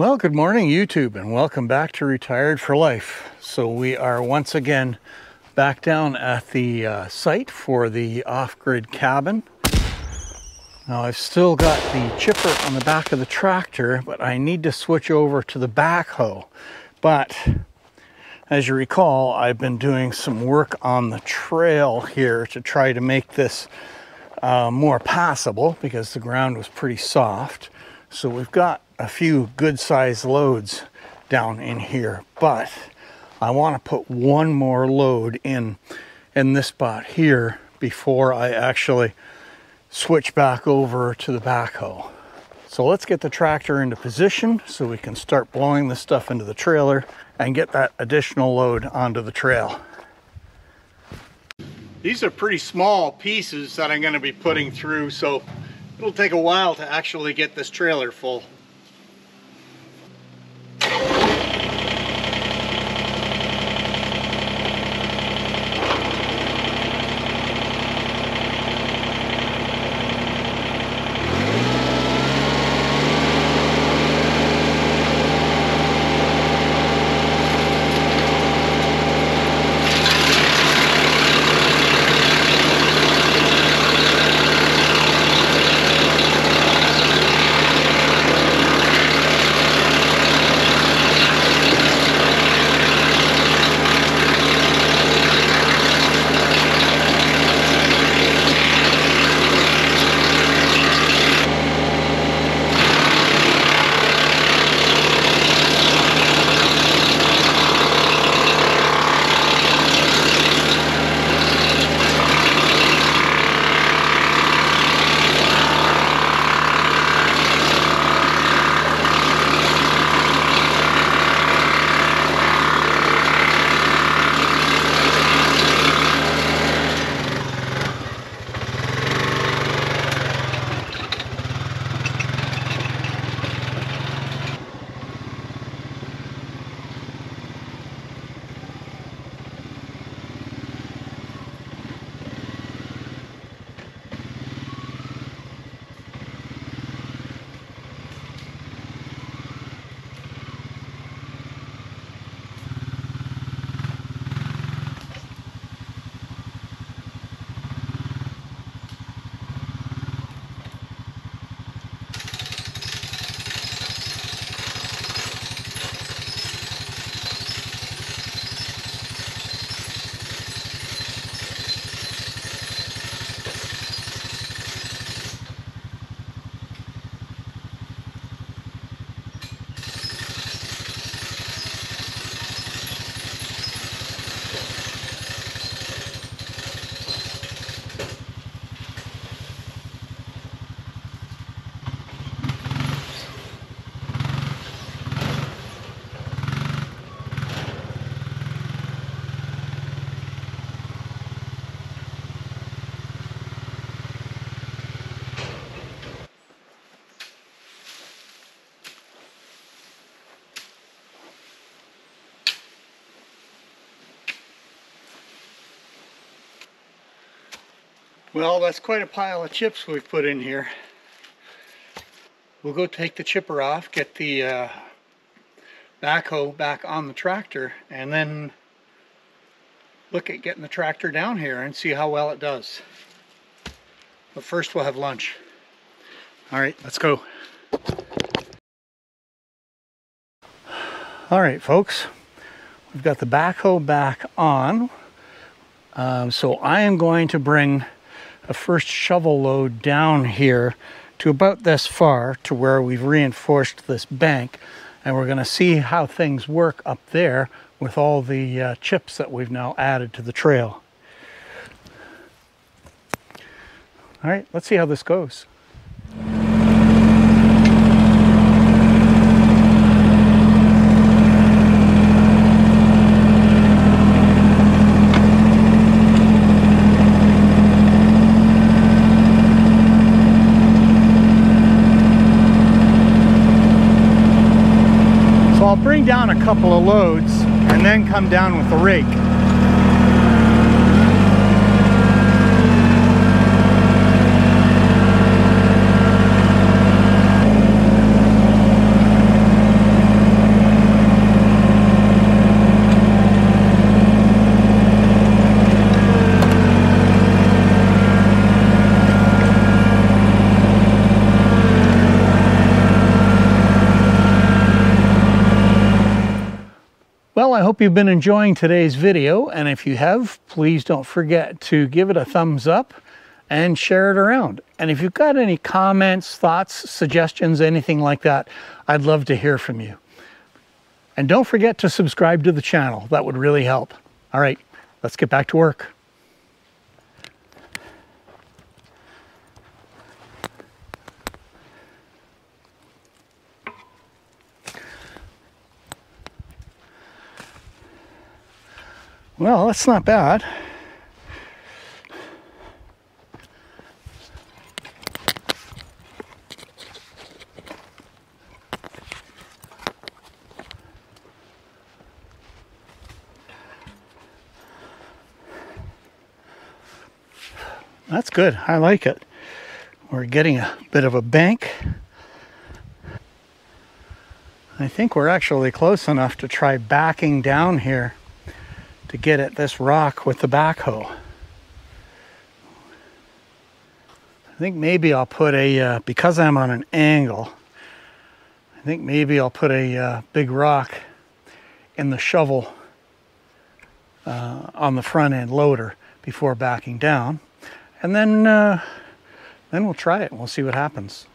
Well, good morning, YouTube, and welcome back to Retired for Life. So, we are once again back down at the uh, site for the off grid cabin. Now, I've still got the chipper on the back of the tractor, but I need to switch over to the backhoe. But as you recall, I've been doing some work on the trail here to try to make this uh, more passable because the ground was pretty soft. So we've got a few good sized loads down in here, but I want to put one more load in in this spot here before I actually switch back over to the backhoe. So let's get the tractor into position so we can start blowing the stuff into the trailer and get that additional load onto the trail. These are pretty small pieces that I'm going to be putting through, so it'll take a while to actually get this trailer full. Well, that's quite a pile of chips we've put in here. We'll go take the chipper off, get the uh, backhoe back on the tractor, and then look at getting the tractor down here and see how well it does. But first we'll have lunch. All right, let's go. All right, folks, we've got the backhoe back on. Um, so I am going to bring a first shovel load down here to about this far to where we've reinforced this bank and we're going to see how things work up there with all the uh, chips that we've now added to the trail. All right, let's see how this goes. bring down a couple of loads and then come down with the rake. Hope you've been enjoying today's video, and if you have, please don't forget to give it a thumbs up and share it around. And if you've got any comments, thoughts, suggestions, anything like that, I'd love to hear from you. And don't forget to subscribe to the channel. That would really help. All right, let's get back to work. Well, that's not bad. That's good. I like it. We're getting a bit of a bank. I think we're actually close enough to try backing down here to get at this rock with the backhoe. I think maybe I'll put a, uh, because I'm on an angle, I think maybe I'll put a uh, big rock in the shovel uh, on the front end loader before backing down and then uh, then we'll try it and we'll see what happens.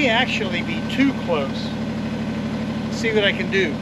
May actually be too close. Let's see what I can do.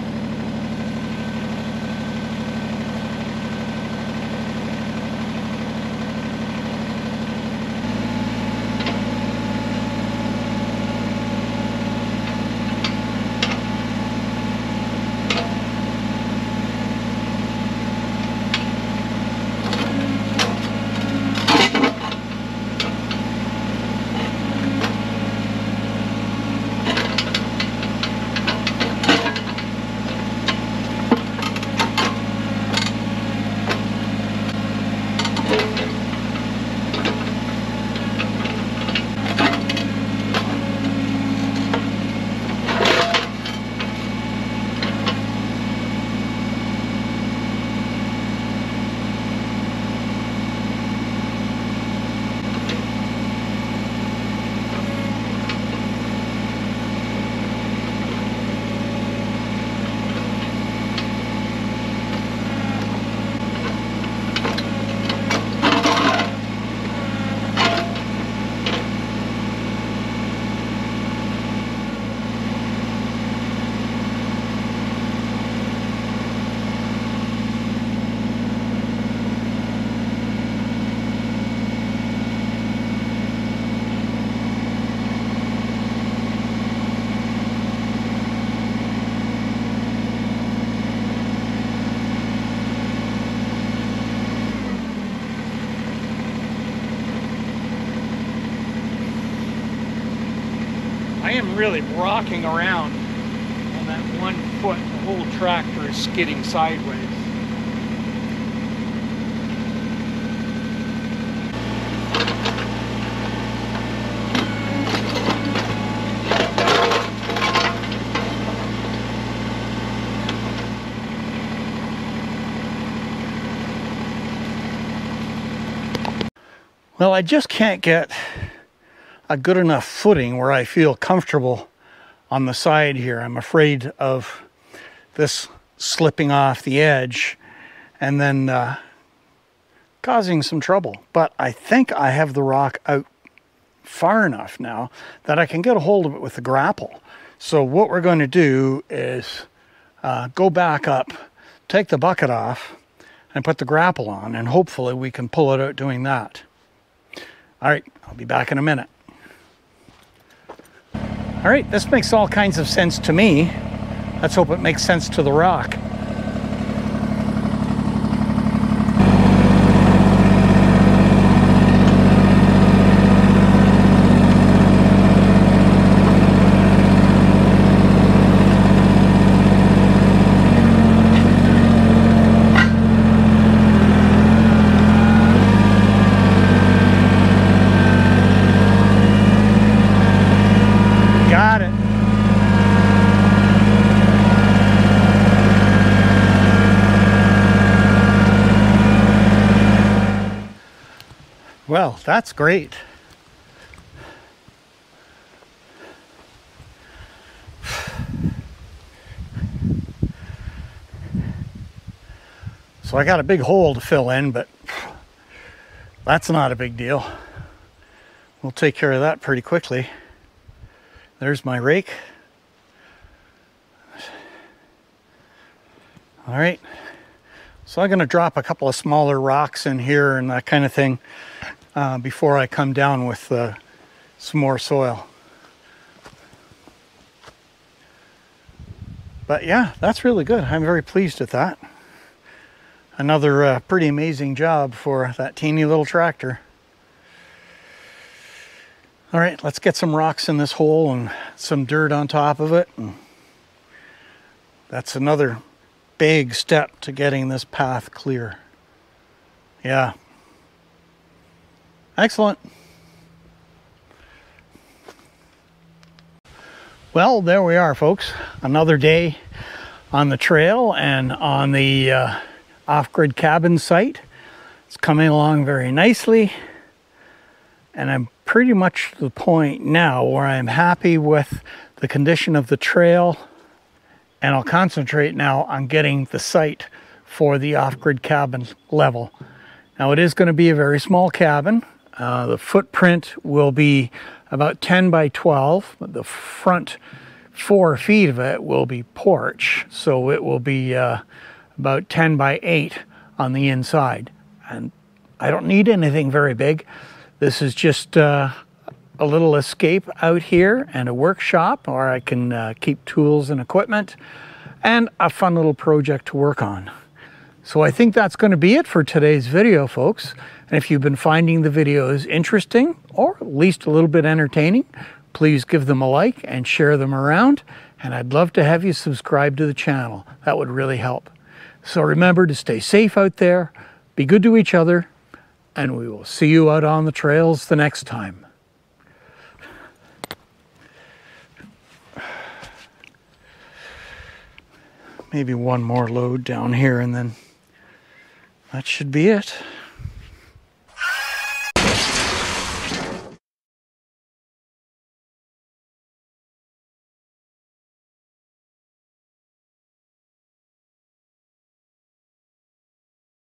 Am really rocking around on that one foot. The whole tractor is skidding sideways. Well, I just can't get a good enough footing where I feel comfortable on the side here. I'm afraid of this slipping off the edge and then uh, causing some trouble. But I think I have the rock out far enough now that I can get a hold of it with the grapple. So what we're going to do is uh, go back up, take the bucket off, and put the grapple on, and hopefully we can pull it out doing that. All right, I'll be back in a minute. All right, this makes all kinds of sense to me. Let's hope it makes sense to the rock. Got it. Well, that's great. So I got a big hole to fill in, but that's not a big deal. We'll take care of that pretty quickly. There's my rake. All right. So I'm going to drop a couple of smaller rocks in here and that kind of thing uh, before I come down with uh, some more soil. But yeah, that's really good. I'm very pleased with that. Another uh, pretty amazing job for that teeny little tractor. All right, let's get some rocks in this hole and some dirt on top of it. And that's another big step to getting this path clear. Yeah. Excellent. Well, there we are, folks. Another day on the trail and on the uh, off-grid cabin site. It's coming along very nicely. And I'm pretty much to the point now where I'm happy with the condition of the trail and I'll concentrate now on getting the site for the off-grid cabin level. Now it is going to be a very small cabin. Uh, the footprint will be about 10 by 12, but the front four feet of it will be porch. So it will be uh, about 10 by 8 on the inside. And I don't need anything very big. This is just uh, a little escape out here and a workshop where I can uh, keep tools and equipment and a fun little project to work on. So I think that's going to be it for today's video, folks. And if you've been finding the videos interesting or at least a little bit entertaining, please give them a like and share them around. And I'd love to have you subscribe to the channel. That would really help. So remember to stay safe out there, be good to each other, and we will see you out on the trails the next time. Maybe one more load down here and then that should be it.